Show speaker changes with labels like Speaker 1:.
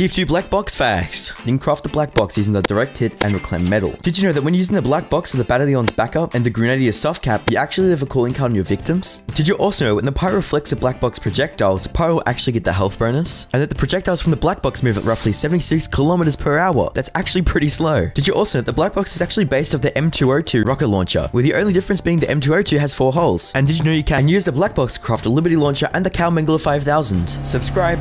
Speaker 1: TF2 Black Box Facts. You can craft the Black Box using the direct hit and reclaim metal. Did you know that when using the Black Box with the Battalion's backup and the Grenadier soft cap, you actually have a calling card on your victims? Did you also know when the Pyro reflects a Black Box projectiles, the Pyro will actually get the health bonus? And that the projectiles from the Black Box move at roughly 76 kilometers per hour. That's actually pretty slow. Did you also know that the Black Box is actually based off the M202 rocket launcher, with the only difference being the M202 has four holes? And did you know you can use the Black Box to craft a Liberty launcher and the Cow Mangler 5000? Subscribe.